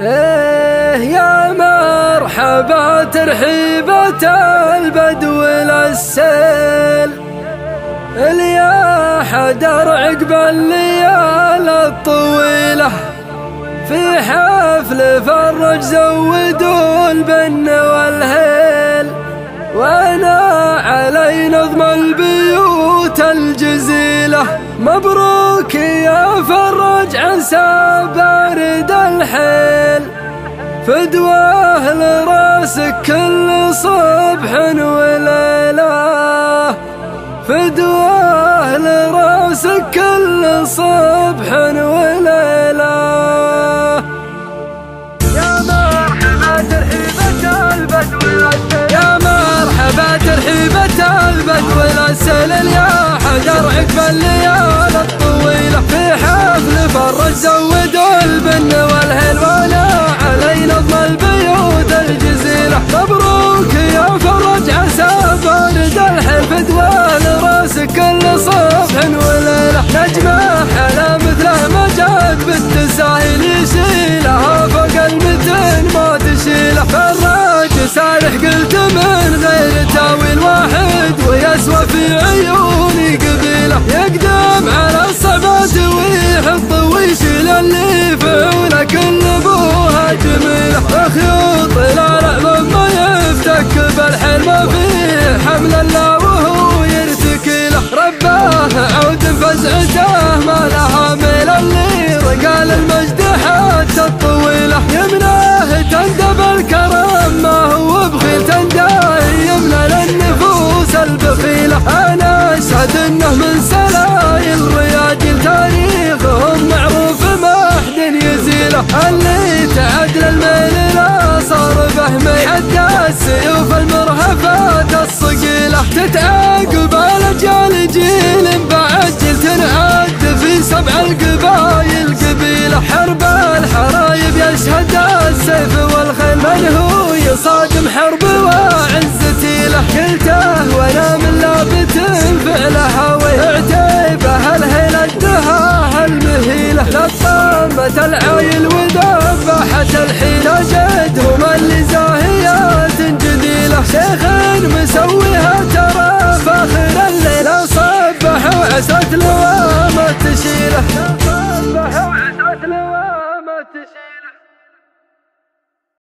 إيه يا مرحبا ترحيبة البدو للسيل اليا حدر عقب الليال الطويلة. في حفل فرج زودوا البن والهيل. وأنا علي نظم البيوت الجزيلة. مبروك يا فرج عسى بارد الحيل. فدواه لراسك كل صبح وليلة. فدواه لراسك كل صبح وليلة. يا مرحبا ترحيبة البدو يا مرحبا ترحيبة البدو السيل يا جات بالتساهل يشيلها فوق المتن ما تشيله فراج سالح قلت من غير تاويل واحد ويسوى في عيوني قبيلة. يقدم على الصعبات ويحط ويشيل اللي فعوله كل أبوها جميله خيوط لا العظم ما يفتك بالحلم فيه حمل الله وهو يرتكي له رباه عود فزعته ما لها انه من سلايل رياجل تاريخهم معروف ما حد يزيله اللي تعدل الميل لا صار فهمي. حتى السيوف المرهفات الصقيله تتعاقب الاجيال جيل بعد جيل تنعد في سبع القبايل قبيلة. حرب الحرايب يشهد السيف لطامة العايل وذبحت الحيلة جدهم اللي زاهيات. جديله شيخ مسويها ترى. فاخر الليلة صبح تشيله